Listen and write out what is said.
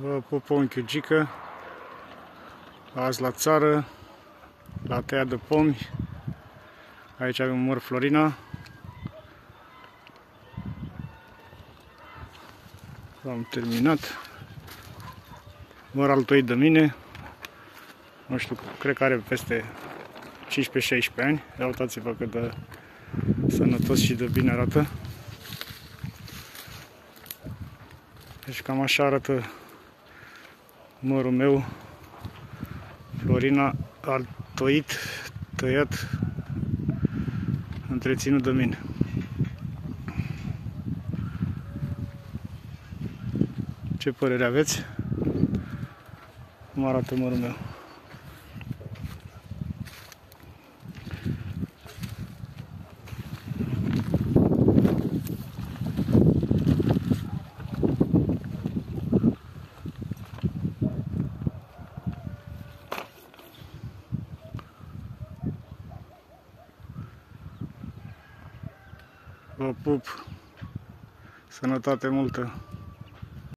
Vă pupă unchiul Gică, azi la țară, la tăia de pomi. Aici avem măr Florina. Am terminat. Măr altoit de mine. Nu știu, cred că are peste 15-16 ani. Ia uitați-vă cât de sănătos și de bine arată. Deci cam așa arată mărul meu, Florina, altoit, tăiat, întreținut de mine. Ce părere aveți? Cum arată mărul meu? Vă pup. Sănătate multă.